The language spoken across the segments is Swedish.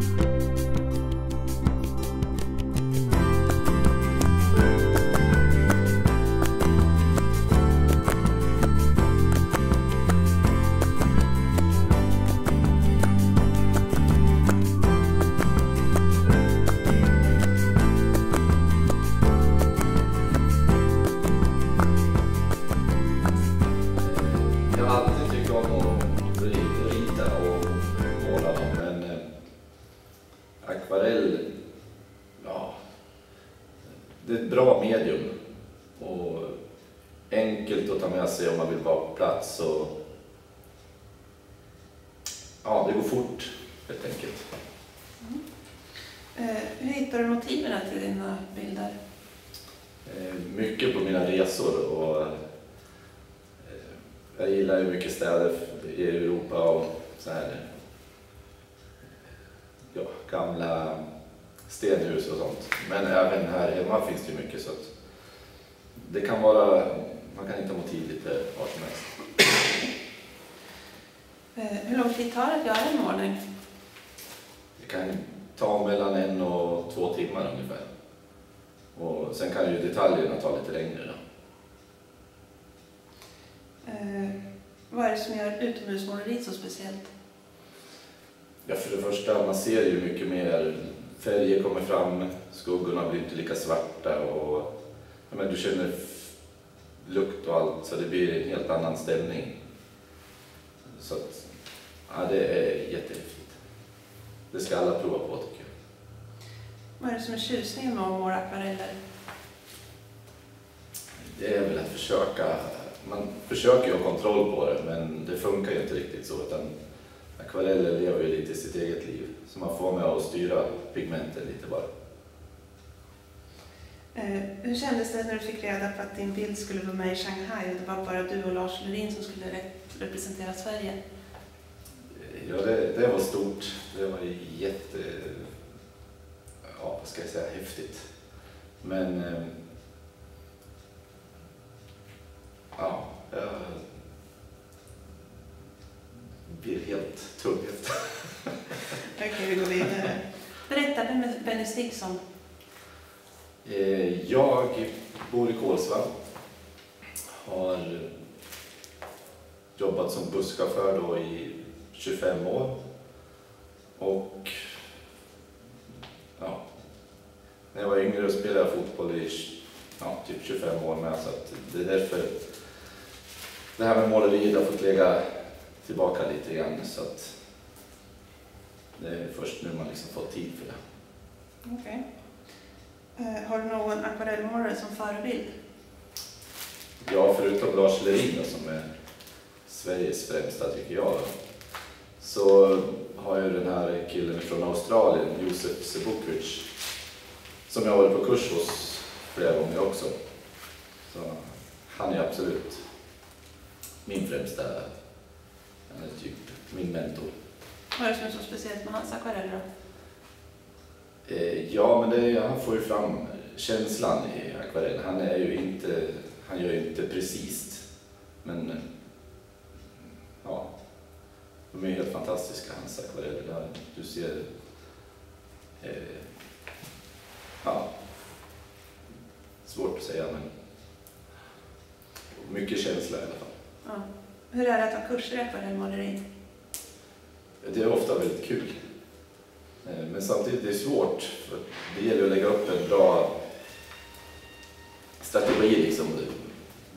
you akvarell, ja, det är ett bra medium och enkelt att ta med sig om man vill vara på plats. Och, ja, det går fort helt enkelt. Mm. Eh, hur hittar du motiven till dina bilder? Eh, mycket på mina resor. Och, eh, jag gillar ju mycket städer i Europa och så här gamla stenhus och sånt. Men även här hemma finns det ju mycket så att det kan vara, man kan hitta motiv lite var som helst. Eh, hur lång tid tar det att göra en målning? Det kan ta mellan en och två timmar ungefär. Och sen kan ju detaljerna ta lite längre. Då. Eh, vad är det som gör utomhusmåleriet så speciellt? Ja, för det första, man ser ju mycket mer. Färger kommer fram, skuggorna blir inte lika svarta och ja, men du känner lukt och allt så det blir en helt annan stämning. Så att, ja, det är jättehäftigt. Det ska alla prova på tycker jag. Vad är det som är tjusningen med att måla akvareller? Det är väl att försöka, man försöker ju ha kontroll på det men det funkar ju inte riktigt så utan akvareller lever ju lite sitt eget liv. Så man får med och styra pigmenten lite bara. Eh, hur kändes det när du fick reda på att din bild skulle vara med i Shanghai och det var bara du och Lars Lerin som skulle re- representera Sverige? Ja, det, det var stort. Det var jätte... Ja, vad ska jag säga? Häftigt. Men... eh, Ja, jag blir helt tung efter. Okej, vi går vidare. Berätta, vem är Benny Stigson? Eh, Jag bor i Kolsva. Har jobbat som busschaufför då i 25 år. Och ja, när jag var yngre spelade jag fotboll i ja, typ 25 år med. Så att det är därför det här med måleriet har fått lägga tillbaka lite grann. Så att det är först nu man liksom fått tid för det. Okej. Eh, har du någon akvarellmålare som förebild? Ja, förutom Lars Lerin då, som är Sveriges främsta tycker jag. Då, så har jag den här killen från Australien, Josef Sebukvic, som jag har varit på kurs hos flera gånger också. Så han är absolut min främsta, han är typ min mentor. Vad är det som är så speciellt med hans akvareller då? Eh, Ja, men det, han får ju fram känslan i akvarell. Han är ju inte, han gör ju inte precis. Men eh, ja, de är helt fantastiska hans akvareller. Där Du ser, eh, ja, svårt att säga men mycket känsla i alla fall. Ja. Hur är det att ha kurser i akvarellmåleri? Det är ofta väldigt kul. Eh, Men samtidigt är det svårt. För det gäller att lägga upp en bra strategi liksom,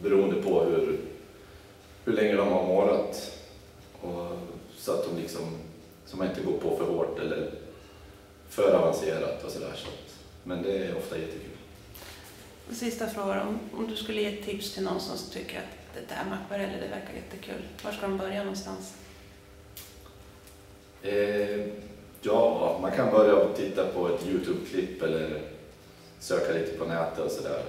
beroende på hur, hur länge de har målat. Och så att de liksom, så man inte går på för hårt eller för avancerat och sådär. Så men det är ofta jättekul. Sista frågan, om, om du skulle ge ett tips till någon som tycker att det där med akvareller, det verkar jättekul. Var ska de börja någonstans? Eh, ja, man kan börja och titta på ett Youtube-klipp eller söka lite på nätet och sådär.